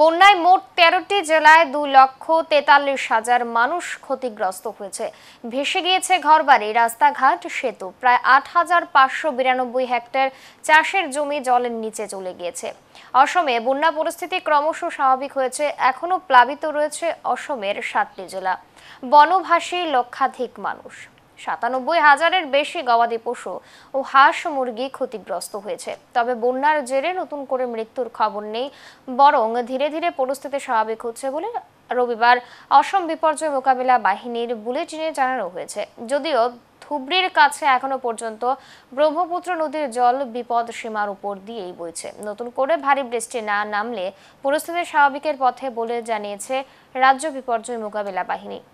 বন্যায় মোট তেরোটি জেলায় দু লক্ষ তেতাল্লিশ হাজার মানুষ ক্ষতিগ্রস্ত হয়েছে। ভেসে গিয়েছে ঘরবাড়ি, রাস্তাঘাট, সেতু। প্রায় আট হাজার পাঁচশো বিরানব্বই হেক্টর চাষের জমি জলের নিচে চলে গিয়েছে। অসমে বন্যা পরিস্থিতি ক্রমশ স্বাভাবিক হয়েছে। এখনও প্লাবিত রয়েছে অসমের সাতটি জেলা। বনভাসী লক্ষাধিক মানুষ। সাতানব্বই হাজারের বেশি গবাদি পশু ও হাঁস মুরগি ক্ষতিগ্রস্ত হয়েছে। তবে বন্যার জেরে নতুন করে মৃত্যুর খবর নেই, বরং ধীরে ধীরে পরিস্থিতি স্বাভাবিক হচ্ছে বলে রবিবার অসম বিপর্যয় মোকাবিলা বাহিনীর বুলেটিনে জানানো হয়েছে। যদিও ধুবড়ির কাছে এখনও পর্যন্ত ব্রহ্মপুত্র নদীর জল বিপদ সীমার উপর দিয়েই বইছে। নতুন করে ভারী বৃষ্টি না নামলে পরিস্থিতি স্বাভাবিকের পথে বলে জানিয়েছে রাজ্য বিপর্যয় মোকাবিলা বাহিনী।